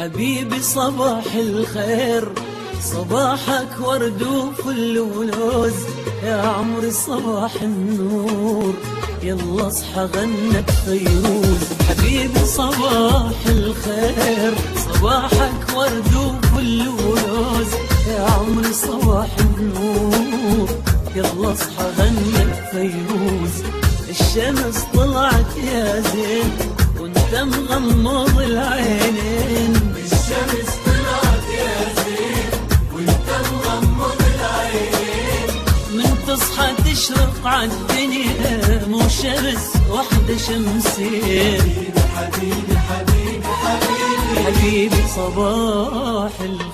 حبيبي صباح الخير. صباحك ورد وفل ولوز. يا عمري صباح النور. يلا اصحى غنك فيروز حبيبي صباح الخير. صباحك ورد وفل ولوز. يا عمري صباح النور. يلا اصحى غنك فيروز. الشمس طلعت يا زين. وانت مغمض العينين. تشرق عالدنيا مو شمس واحدة شمسين حبيبي حبيبي حبيبي حبيبي. صباح الخير